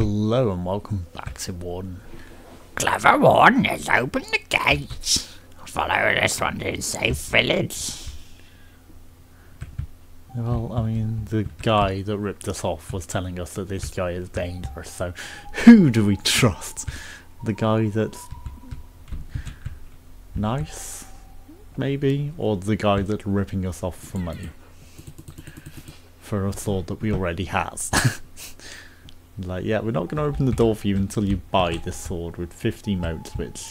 Hello and welcome back to Warden. Clever Warden has opened the gates. Follow this one to a safe village. Well, I mean, the guy that ripped us off was telling us that this guy is dangerous, so who do we trust? The guy that's nice, maybe? Or the guy that's ripping us off for money? For a sword that we already has. like, yeah, we're not going to open the door for you until you buy this sword with 50 motes, which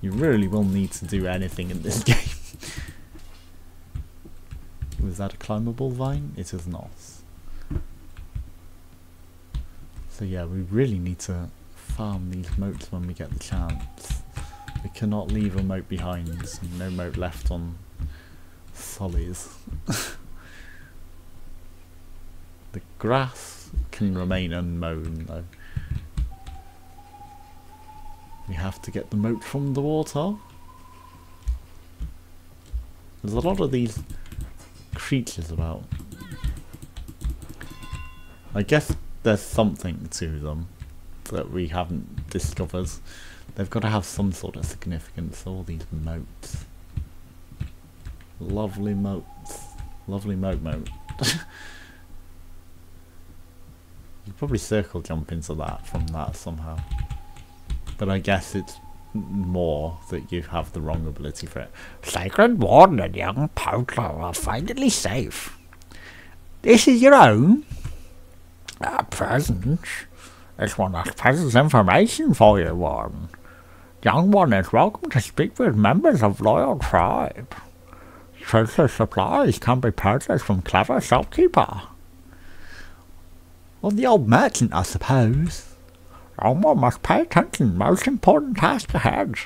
you really will need to do anything in this game. Was that a climbable vine? It is not. So yeah, we really need to farm these motes when we get the chance. We cannot leave a mote behind, no mote left on Solly's. the grass can remain unmown though. We have to get the mote from the water. There's a lot of these creatures about. I guess there's something to them that we haven't discovered. They've got to have some sort of significance, all these motes. Lovely motes. Lovely moat mote. probably circle jump into that from that somehow. But I guess it's more that you have the wrong ability for it. Sacred Warden and young Poacher are finally safe. This is your own? A present? It's one of precious information for you, Warden. Young one is welcome to speak with members of Loyal Tribe. Treasure supplies can be purchased from clever shopkeeper. Well, the old merchant, I suppose. Oh, Someone must pay attention. Most important task ahead.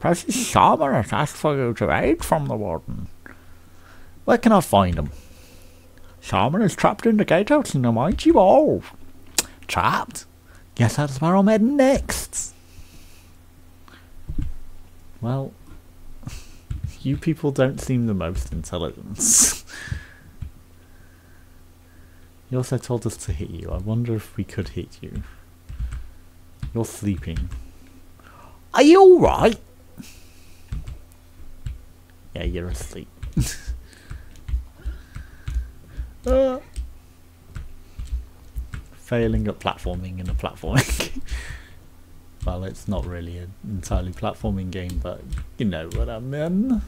Precious Shaman has asked for you to aid from the Warden. Where can I find him? Shaman is trapped in the gatehouse in the mighty wall. Trapped? Guess that's where I'm heading next. Well, you people don't seem the most intelligent. you also told us to hit you. I wonder if we could hit you. You're sleeping. Are you alright? Yeah, you're asleep. uh, failing at platforming in a platforming well, it's not really an entirely platforming game, but you know what I mean.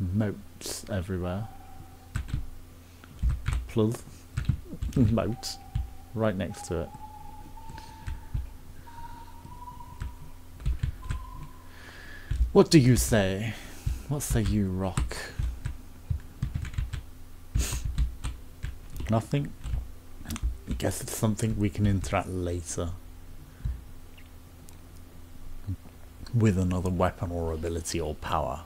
Motes everywhere. Plus, motes right next to it. What do you say? What say you, Rock? Nothing? I guess it's something we can interact later. With another weapon or ability or power.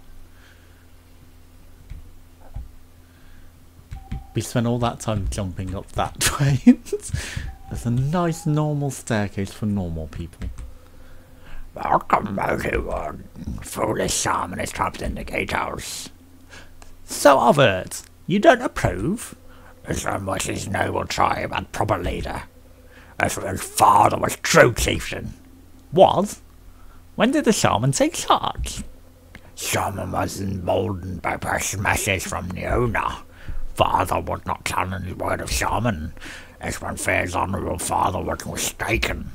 We spent all that time jumping up that train. There's a nice normal staircase for normal people. Welcome, everyone. Foolish shaman is trapped in the gatehouse. So heard. You don't approve? Islam's noble tribe and proper leader. Israel's father was true chieftain. Was? When did the shaman take charge? Shaman was emboldened by precious messages from the owner. Father would not challenge the word of shaman, as one fears honourable father was mistaken.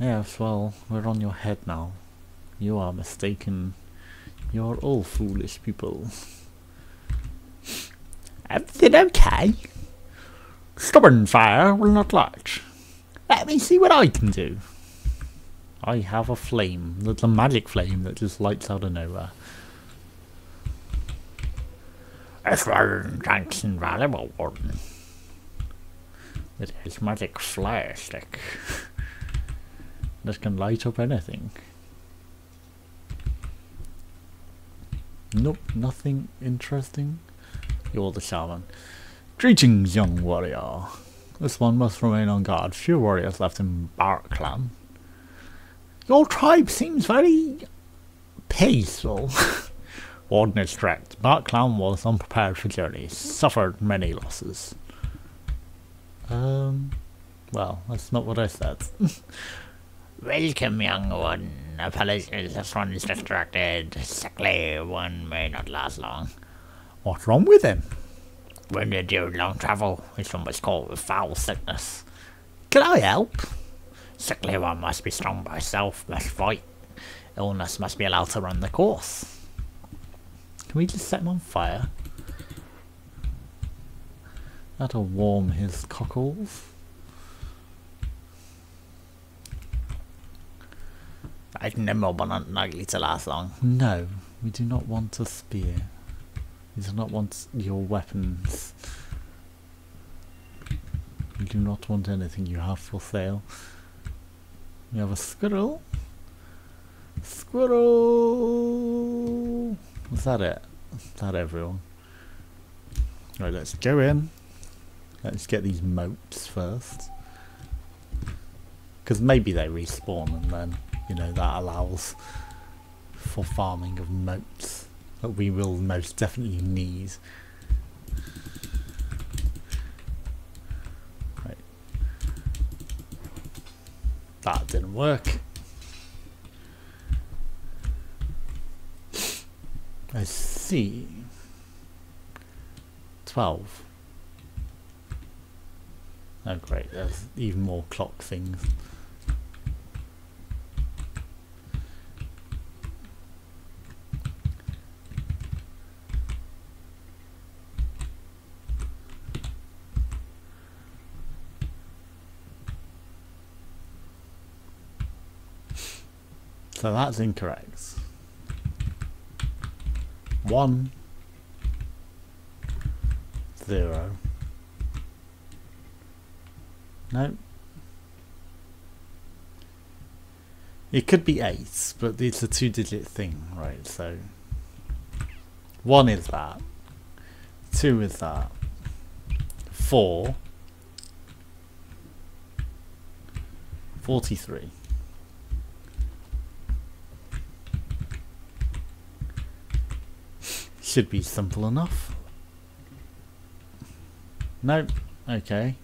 Yes, well, we're on your head now. You are mistaken. You're all foolish people. Everything okay? Stubborn fire will not light. Let me see what I can do. I have a flame. That's a magic flame that just lights out of nowhere. It's very thanks invaluable, Warden. It is magic flare stick. that can light up anything. Nope, nothing interesting. You're the shaman. Greetings, young warrior. This one must remain on guard. Few warriors left in Bark clan. Your tribe seems very peaceful. Warden is. Bark clan was unprepared for journey, suffered many losses. Um, Well, that's not what I said. Welcome, young one. Apologies, one is distracted. Sickly one may not last long. What's wrong with him? When you do long travel, it's almost called foul sickness. Can I help? Sickly one must be strong by self, must fight. Illness must be allowed to run the course. Can we just set him on fire? That'll warm his cockles. I'd nimble but not likely to last long. No, we do not want a spear. We do not want your weapons. We do not want anything you have for sale. We have a squirrel. Squirrel! Was that it? Is that everyone? Right, let's go in. Let's get these motes first. Because maybe they respawn and then, you know, that allows for farming of motes that we will most definitely need. Right. That didn't work. I see. 12. Oh great, there's even more clock things. So that's incorrect. One, zero. No. It could be eight, but it's a two digit thing, right? So one is that. Two is that. Four. Forty-three. Should be simple enough. No, okay.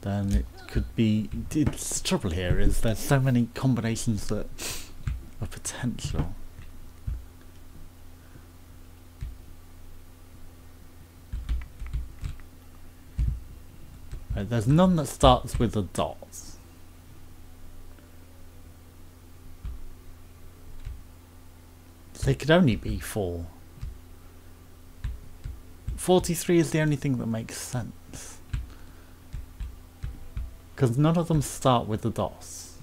Then it could be. It's, the trouble here is there's so many combinations that are potential. Right, there's none that starts with a dot. They could only be four. 43 is the only thing that makes sense. Because none of them start with the dots.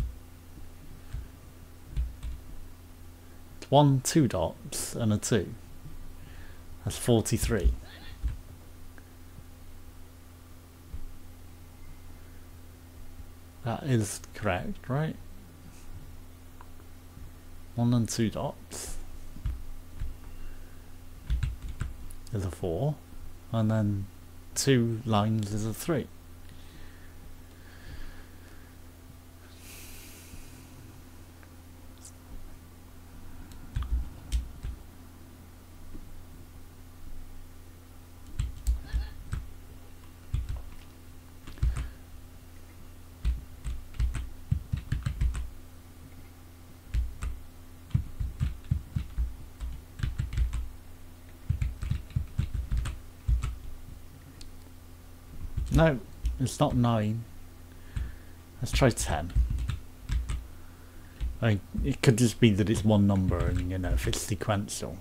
One, two dots, and a two. That's 43. That is correct, right? One and two dots. Is a 4 and then two lines is a 3. No, it's not 9. Let's try 10. I mean, it could just be that it's one number and, you know, if it's sequential.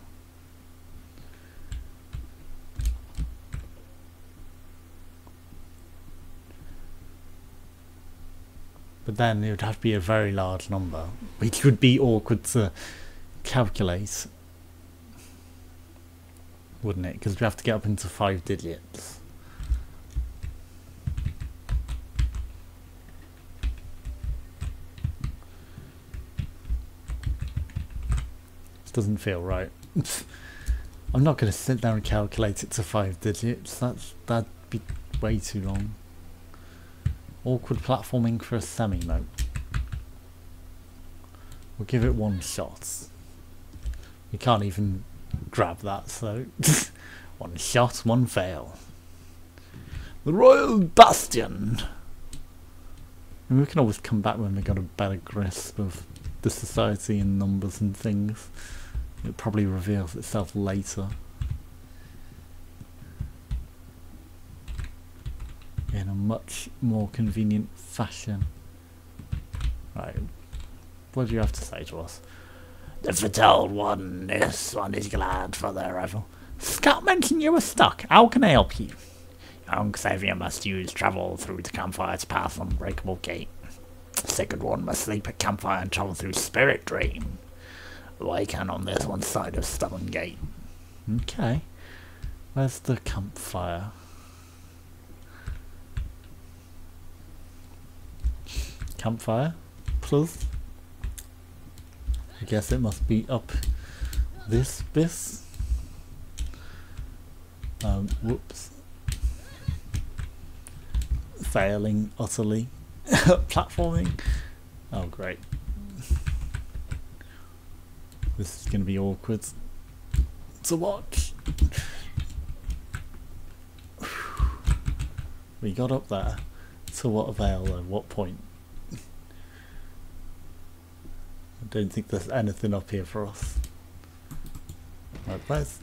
But then it would have to be a very large number, which would be awkward to calculate, wouldn't it? Because we have to get up into five digits. Doesn't feel right. I'm not going to sit there and calculate it to five digits. That's that'd be way too long. Awkward platforming for a semi mode. We'll give it one shot. We can't even grab that, so one shot, one fail. The Royal Bastion. And we can always come back when we've got a better grasp of the society and numbers and things. It probably reveals itself later. In a much more convenient fashion. Right. What do you have to say to us? The Fatale One, this one is glad for their arrival. Scott mentioned you were stuck. How can I help you? Young Xavier must use travel through the campfire to pass unbreakable gate. Second one must sleep at campfire and travel through spirit dream. Awaken on this one side of stubborn gate. Okay. Where's the campfire? Campfire? Plus? I guess it must be up this bis. Um, whoops. Failing utterly. Platforming. Oh, great. This is going to be awkward to watch. We got up there. To what avail at what point? I don't think there's anything up here for us. Right, where's...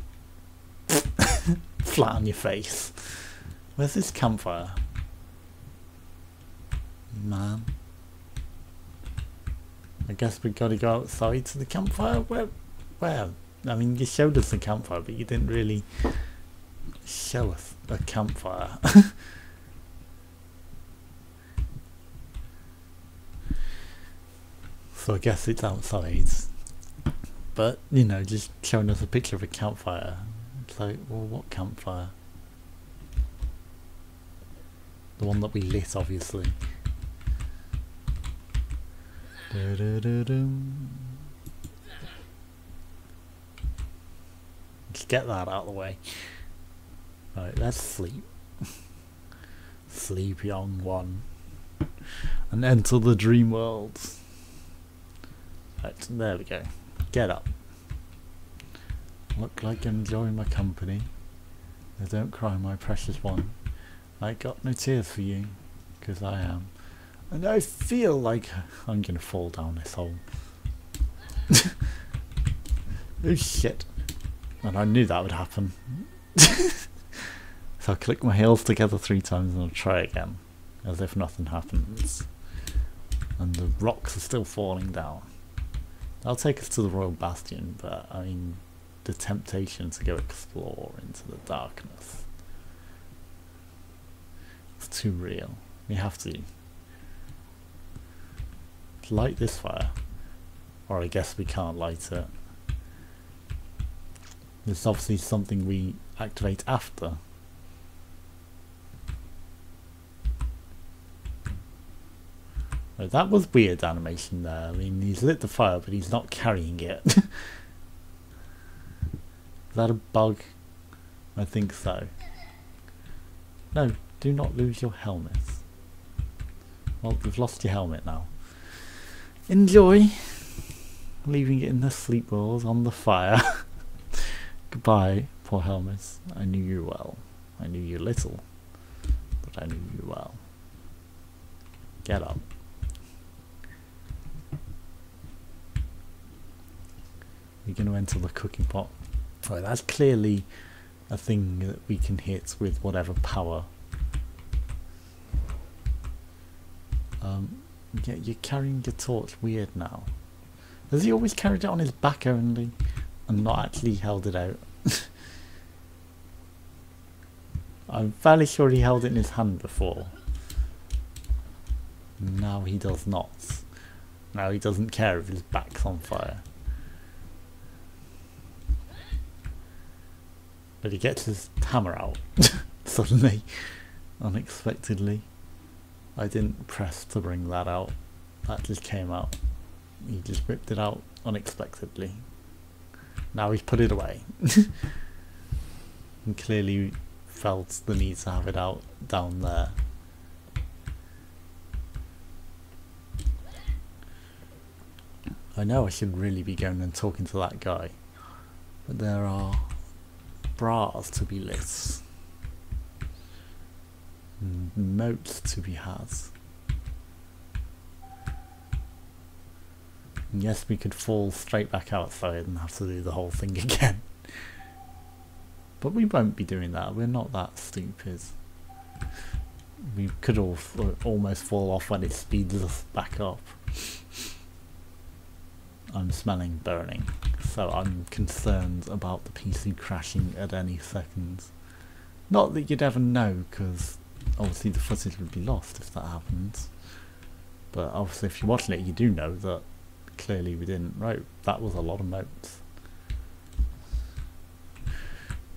Flat on your face. Where's this campfire? Man. I guess we've gotta go outside to the campfire. Where? Where? I mean, you showed us the campfire, but you didn't really show us a campfire. so I guess it's outside. But, you know, just showing us a picture of a campfire. It's like, well, what campfire? The one that we lit, obviously. Let's get that out of the way. Right, let's sleep. sleep, young one. And enter the dream world. Right, there we go. Get up. Look like enjoying my company. Now don't cry, my precious one. I got no tears for you, because I am. And I feel like I'm gonna fall down this hole. oh shit. And I knew that would happen. so I'll click my heels together three times and I'll try again. As if nothing happens. And the rocks are still falling down. That'll take us to the Royal Bastion, but I mean, the temptation to go explore into the darkness. It's too real. We have to light this fire. Or I guess we can't light it. There's obviously something we activate after. That was weird animation there. I mean, he's lit the fire, but he's not carrying it. Is that a bug? I think so. No, do not lose your helmet. Well, you've lost your helmet now. Enjoy leaving it in the sleep world on the fire. Goodbye, poor helmet. I knew you well. I knew you little, but I knew you well. Get up. You're going to enter the cooking pot. Right, that's clearly a thing that we can hit with whatever power. Um, yeah, you're carrying your torch weird now. Has he always carried it on his back only and not actually held it out? I'm fairly sure he held it in his hand before. Now he does not. Now he doesn't care if his back's on fire. But he gets his hammer out suddenly, unexpectedly. I didn't press to bring that out. That just came out. He just whipped it out unexpectedly. Now he's put it away. and clearly felt the need to have it out down there. I know I should really be going and talking to that guy. But there are bras to be lit. Motes to be had. Yes, we could fall straight back outside and have to do the whole thing again. But we won't be doing that. We're not that stupid. We could all almost fall off when it speeds us back up. I'm smelling burning, so I'm concerned about the PC crashing at any second. Not that you'd ever know, because obviously the footage would be lost if that happened. But obviously if you're watching it, you do know that clearly we didn't. Right, that was a lot of motes.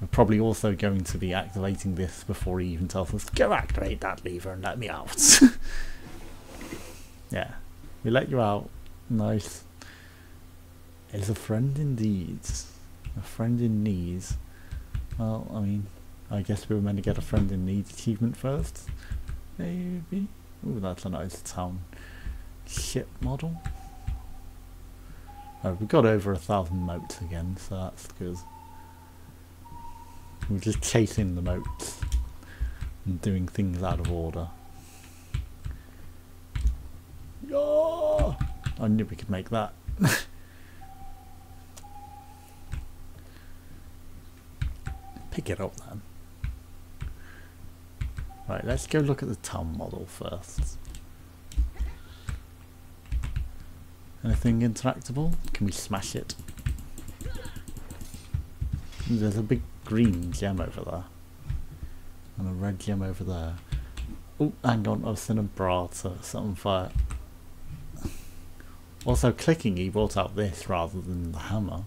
We're probably also going to be activating this before he even tells us, go activate that lever and let me out. yeah, we let you out. Nice. Is a friend indeed. A friend in need. Well, I mean, I guess we were meant to get a friend in need achievement first. Maybe. Ooh, that's a nice town. Ship model. Oh, we got over a thousand motes again, so that's good. We're just chasing the motes and doing things out of order. Yeah! I knew we could make that. Pick it up then. Right, let's go look at the town model first. Anything interactable? Can we smash it? There's a big green gem over there. And a red gem over there. Oh, hang on, I've seen a bra to set on fire. Also, clicking, he brought out this rather than the hammer.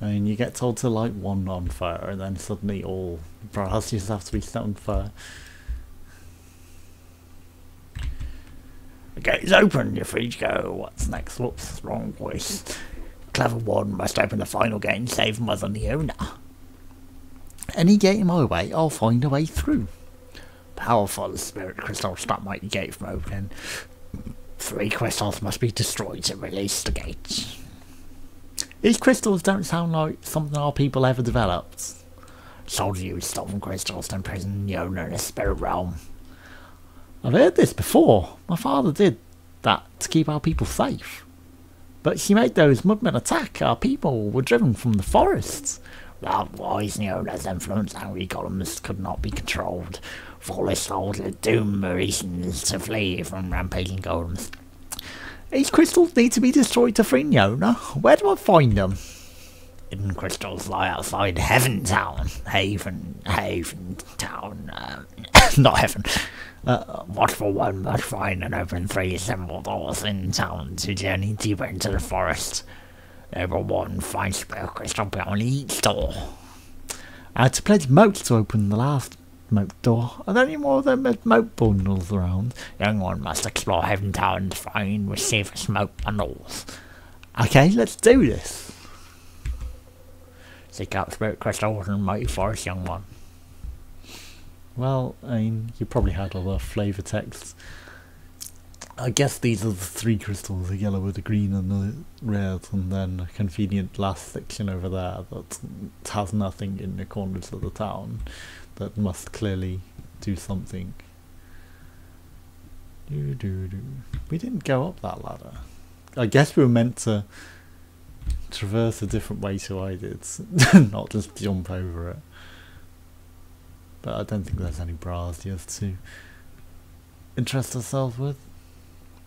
I mean, you get told to light one on fire, and then suddenly all just have to be set on fire. The gate's open, you're free to go. What's next? Whoops, wrong voice clever one must open the final gate and save Mother Leona. Any gate in my way, I'll find a way through. Powerful spirit crystals stop mighty gate from opening. Three crystals must be destroyed to release the gates. These crystals don't sound like something our people ever developed. Soldier used stolen crystals to imprison Leona in the spirit realm. I've heard this before. My father did that to keep our people safe. But she made those mudmen attack. Our people were driven from the forests. Likewise, Leona's influence angry columns could not be controlled. Flawless souls doom reasons to flee from rampaging golems. These crystals need to be destroyed to free Leona. Where do I find them? Hidden crystals lie outside Heaven Town. Haven, Haven Town. Uh, not Heaven. Uh, for one must find and open three assembled doors in town to journey deeper into the forest. Every one finds spare crystal beyond each door. I had to pledge motes to open the last mote door. Are there any more of them mote bundles around? Young one must explore Heaven Town to find receive smoke bundles. Okay, let's do this. Seek out spirit crystals and mighty forest, young one. Well, I mean, you probably had the flavour texts. I guess these are the three crystals, the yellow with the green and the red, and then a convenient last section over there that has nothing in the corners of the town that must clearly do something. Do, do, do. We didn't go up that ladder. I guess we were meant to traverse a different way to I did, not just jump over it. But I don't think there's any bras just to interest ourselves with.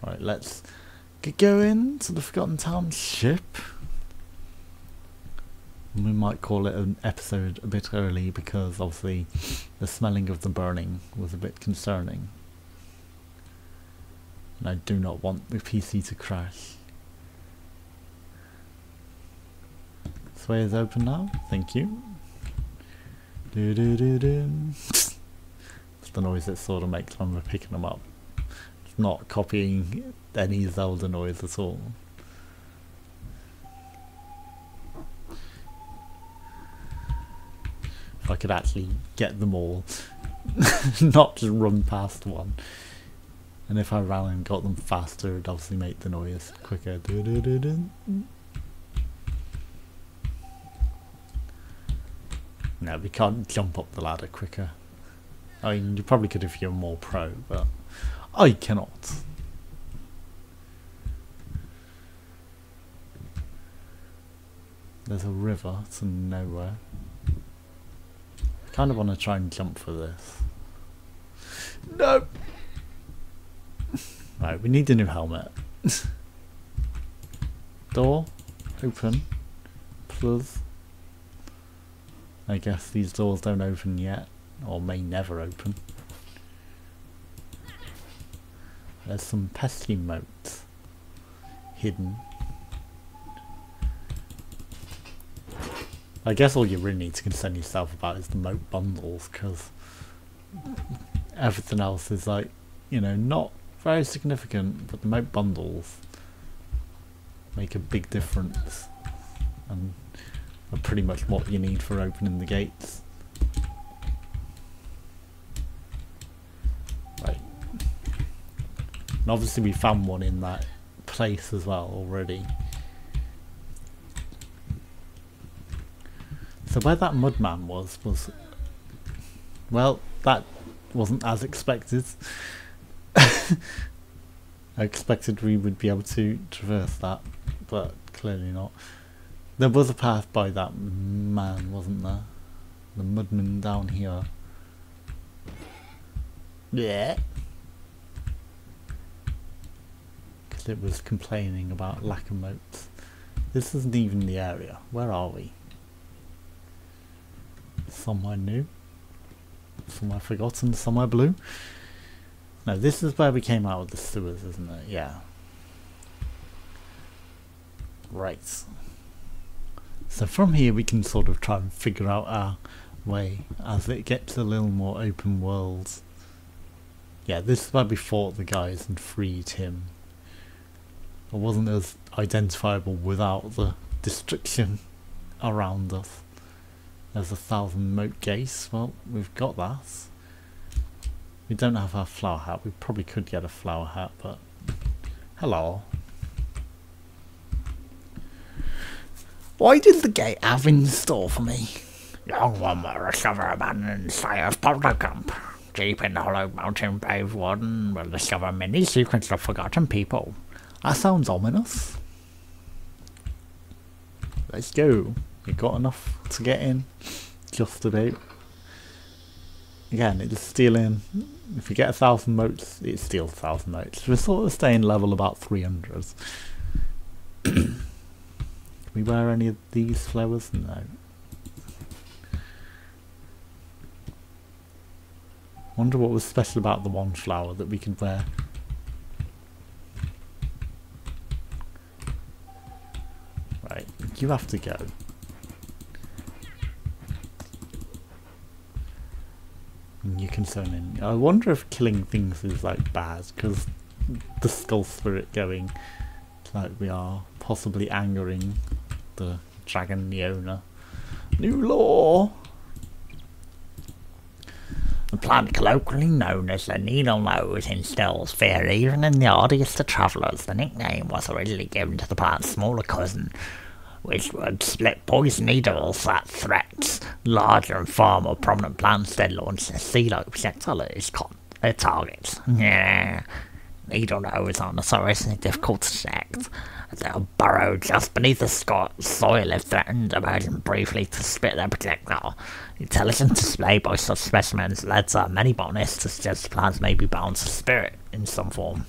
Right, let's get going to the Forgotten Town ship. We might call it an episode a bit early because obviously the smelling of the burning was a bit concerning. And I do not want the PC to crash. Sway is open now, thank you. Do do do do. it's the noise that sort of makes when we're picking them up. It's not copying any Zelda noise at all. if I could actually get them all, not just run past one. And if I ran and got them faster, it'd obviously make the noise quicker. Doo no, we can't jump up the ladder quicker. I mean, you probably could if you're more pro, but I cannot. There's a river to nowhere. Kind of want to try and jump for this. No! Right, we need a new helmet. Door, open, plus. I guess these doors don't open yet, or may never open. There's some pesky motes hidden. I guess all you really need to concern yourself about is the mote bundles, because everything else is like, you know, not very significant, but the mote bundles make a big difference and are pretty much what you need for opening the gates. Right. And obviously we found one in that place as well already. So where that mudman was, was... Well, that wasn't as expected. I expected we would be able to traverse that, but clearly not. There was a path by that man, wasn't there? The mudman down here. Yeah. Because it was complaining about lack of motes. This isn't even the area. Where are we? Somewhere new? Somewhere forgotten? Somewhere blue? No, this is where we came out of the sewers, isn't it? Yeah. Right. So from here we can sort of try and figure out our way as it gets a little more open world. Yeah, this is where we fought the guys and freed him. It wasn't as identifiable without the destruction around us. There's a thousand mote gates. Well, we've got that. We don't have our flower hat. We probably could get a flower hat, but... Hello. Why did the gate have in store for me? Young one will discover abandoned site of Polter Camp. Deep in the hollow mountain paved one will discover many secrets of forgotten people. That sounds ominous. Let's go. We got enough to get in. Just about. Again, it's stealing. If you get a thousand motes, it steals a thousand motes. We're sort of staying level about 300. Can we wear any of these flowers? No. Wonder what was special about the one flower that we could wear. Right, you have to go. You can concerning. I wonder if killing things is like bad because the skull spirit going like we are possibly angering the dragon Leona. New law. The plant colloquially known as the needle nose instills fear even in the hardiest of travellers. The nickname was originally given to the plant's smaller cousin, which would split poison needles at threats. Larger and far more prominent plants then launch a sea-like projectile at its their targets. Yeah. Needle nose are notoriously difficult to detect. They'll burrow just beneath the soil if threatened, emerging briefly to spit their projectile. Intelligent display by such specimens led to many botanists to suggest plants may be bound to spirit in some form.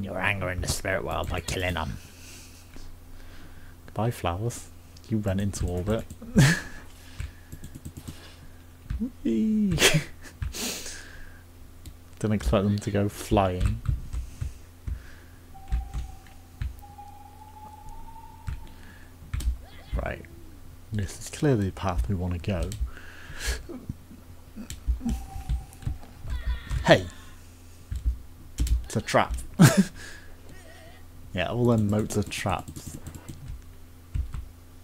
You're angering the spirit world by killing them. Goodbye, flowers. You went into orbit. Didn't expect them to go flying. Right. This is clearly the path we want to go. Hey! It's a trap. yeah, all them motes are traps.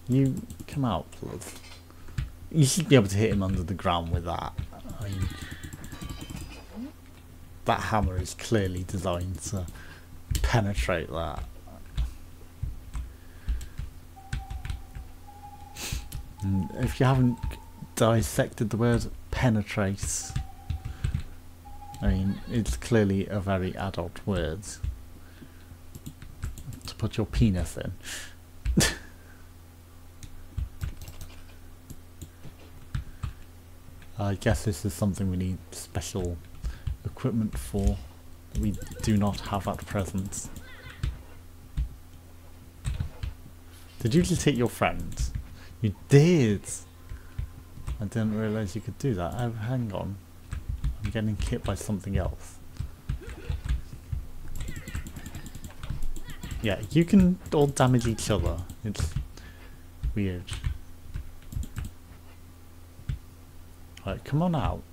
You come out, please. You should be able to hit him under the ground with that. I mean, that hammer is clearly designed to penetrate that. And if you haven't dissected the word penetrate, I mean, it's clearly a very adult word to put your penis in. I guess this is something we need special equipment for we do not have at present. Did you just hit your friend? You did! I didn't realise you could do that. Oh, hang on. I'm getting hit by something else. Yeah, you can all damage each other. It's weird. Right, come on out.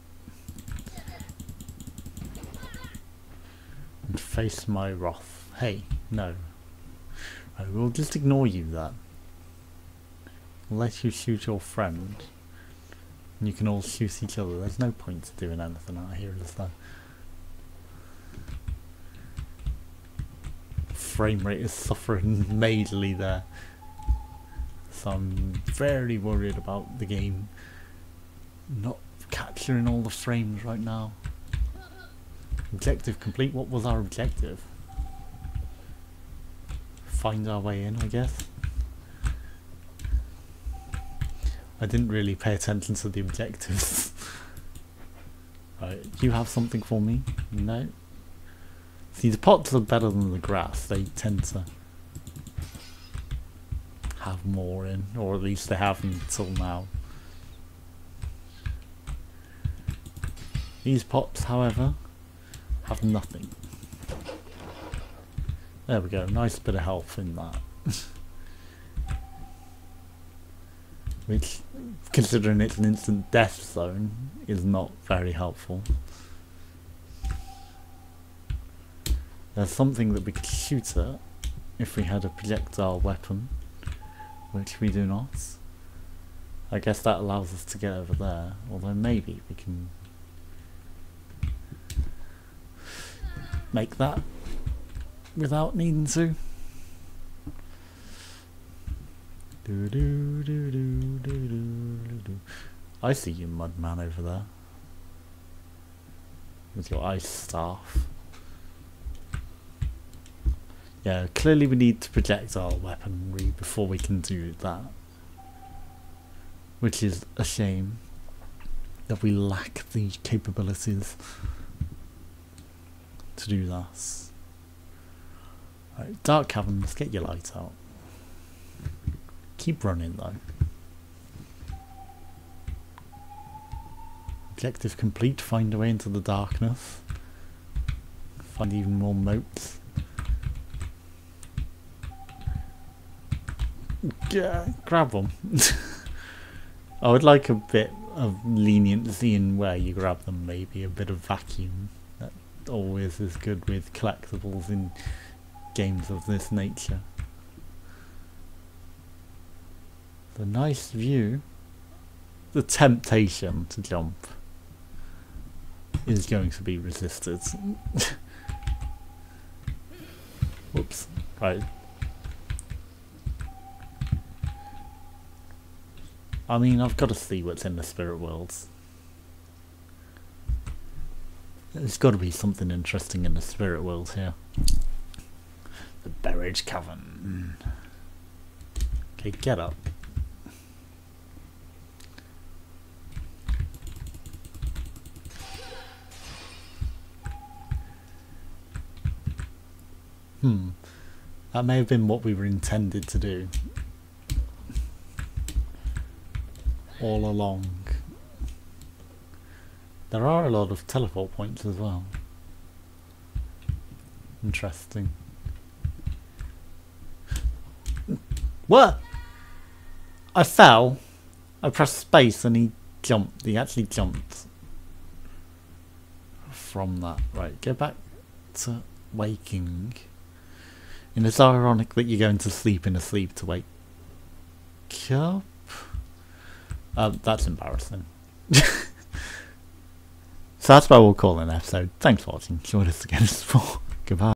And face my wrath. Hey, no. I will just ignore you then. Let you shoot your friend. And you can all shoot each other. There's no point to doing anything out here, is there? Frame rate is suffering majorly there. So I'm very worried about the game not capturing all the frames right now. Objective complete. What was our objective? Find our way in, I guess. I didn't really pay attention to the objectives. right, you have something for me? No? See, the pots are better than the grass. They tend to have more in, or at least they have until now. These pots, however, have nothing. There we go, nice bit of health in that. Which, considering it's an instant death zone, is not very helpful. There's something that we could shoot at if we had a projectile weapon, which we do not. I guess that allows us to get over there, although maybe we can make that without needing to. Do, do, do, do, do, do, do. I see you, Mudman, over there. With your ice staff. Yeah, clearly we need to project our weaponry before we can do that. Which is a shame that we lack the capabilities to do this. Right, Dark Cavern, let's get your light out. Keep running though. Objective complete, find a way into the darkness. Find even more motes. Yeah, grab them. I would like a bit of leniency in where you grab them, maybe a bit of vacuum. Always is good with collectibles in games of this nature. The nice view, the temptation to jump is going to be resisted. Whoops. Right. I mean, I've got to see what's in the spirit worlds. There's got to be something interesting in the spirit world here. The Buried Cavern. Okay, get up. Hmm. That may have been what we were intended to do. All along. There are a lot of teleport points as well. Interesting. What? I fell. I pressed space and he jumped. He actually jumped. From that. Right, go back to waking. And it's ironic that you're going to sleep in a sleep to wake up. Uh, that's embarrassing. so that's why we'll call an episode. Thanks for watching. Join us again for Goodbye.